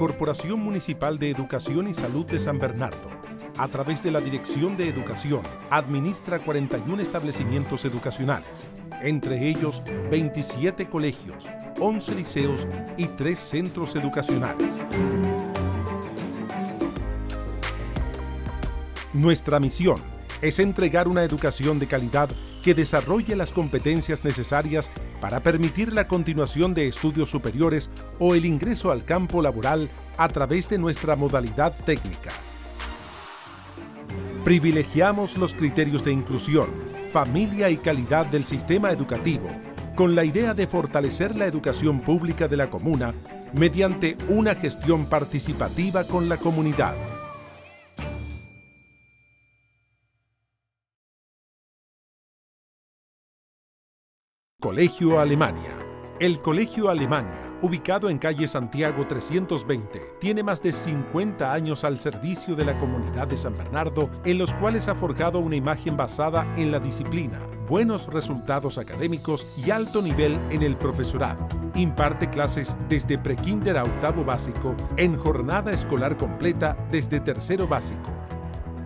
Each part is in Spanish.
Corporación Municipal de Educación y Salud de San Bernardo, a través de la Dirección de Educación, administra 41 establecimientos educacionales, entre ellos 27 colegios, 11 liceos y 3 centros educacionales. Nuestra misión es entregar una educación de calidad que desarrolle las competencias necesarias para permitir la continuación de estudios superiores o el ingreso al campo laboral a través de nuestra modalidad técnica. Privilegiamos los criterios de inclusión, familia y calidad del sistema educativo, con la idea de fortalecer la educación pública de la comuna mediante una gestión participativa con la comunidad. Colegio Alemania. El Colegio Alemania, ubicado en calle Santiago 320, tiene más de 50 años al servicio de la comunidad de San Bernardo, en los cuales ha forjado una imagen basada en la disciplina, buenos resultados académicos y alto nivel en el profesorado. Imparte clases desde prekinder a octavo básico en jornada escolar completa desde tercero básico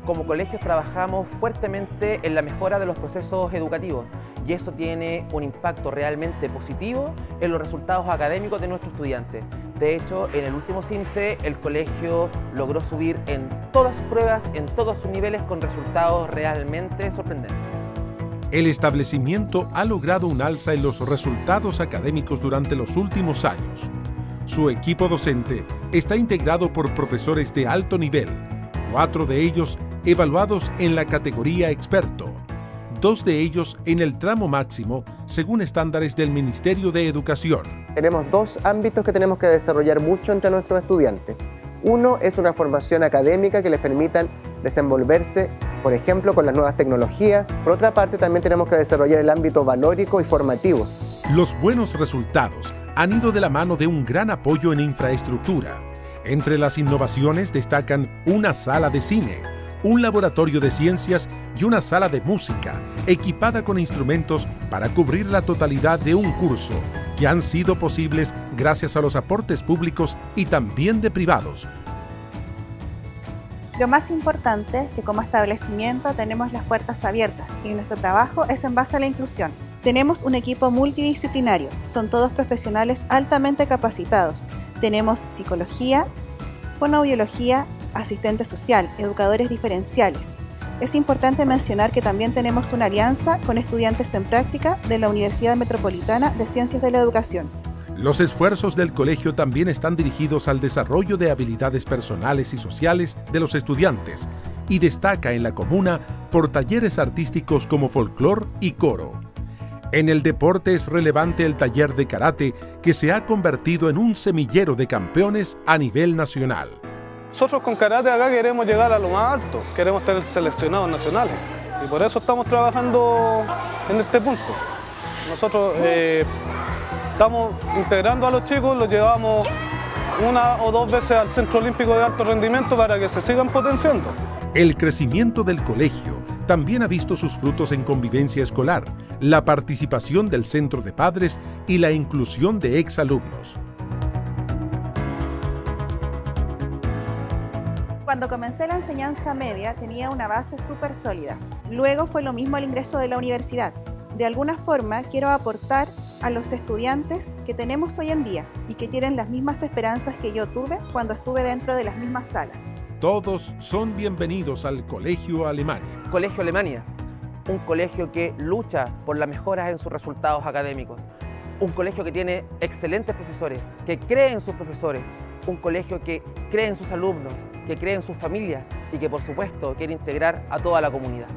como colegios trabajamos fuertemente en la mejora de los procesos educativos y eso tiene un impacto realmente positivo en los resultados académicos de nuestros estudiantes. De hecho, en el último CIMSE el colegio logró subir en todas sus pruebas, en todos sus niveles, con resultados realmente sorprendentes. El establecimiento ha logrado un alza en los resultados académicos durante los últimos años. Su equipo docente está integrado por profesores de alto nivel, cuatro de ellos evaluados en la categoría experto, dos de ellos en el tramo máximo según estándares del Ministerio de Educación. Tenemos dos ámbitos que tenemos que desarrollar mucho entre nuestros estudiantes. Uno es una formación académica que les permitan desenvolverse, por ejemplo, con las nuevas tecnologías. Por otra parte, también tenemos que desarrollar el ámbito valórico y formativo. Los buenos resultados han ido de la mano de un gran apoyo en infraestructura. Entre las innovaciones destacan una sala de cine, un laboratorio de ciencias y una sala de música equipada con instrumentos para cubrir la totalidad de un curso, que han sido posibles gracias a los aportes públicos y también de privados. Lo más importante es que como establecimiento tenemos las puertas abiertas y nuestro trabajo es en base a la inclusión. Tenemos un equipo multidisciplinario, son todos profesionales altamente capacitados. Tenemos psicología, fonobiología, asistente social, educadores diferenciales. Es importante mencionar que también tenemos una alianza con estudiantes en práctica de la Universidad Metropolitana de Ciencias de la Educación. Los esfuerzos del colegio también están dirigidos al desarrollo de habilidades personales y sociales de los estudiantes y destaca en la comuna por talleres artísticos como folclor y coro. En el deporte es relevante el taller de karate que se ha convertido en un semillero de campeones a nivel nacional. Nosotros con karate acá queremos llegar a lo más alto, queremos tener seleccionados nacionales y por eso estamos trabajando en este punto. Nosotros eh, estamos integrando a los chicos, los llevamos una o dos veces al Centro Olímpico de Alto Rendimiento para que se sigan potenciando. El crecimiento del colegio también ha visto sus frutos en convivencia escolar, la participación del centro de padres y la inclusión de exalumnos. Cuando comencé la enseñanza media tenía una base súper sólida. Luego fue lo mismo al ingreso de la universidad. De alguna forma quiero aportar a los estudiantes que tenemos hoy en día y que tienen las mismas esperanzas que yo tuve cuando estuve dentro de las mismas salas. Todos son bienvenidos al Colegio Alemania. Colegio Alemania, un colegio que lucha por las mejoras en sus resultados académicos, un colegio que tiene excelentes profesores, que cree en sus profesores, un colegio que cree en sus alumnos, que cree en sus familias y que por supuesto quiere integrar a toda la comunidad.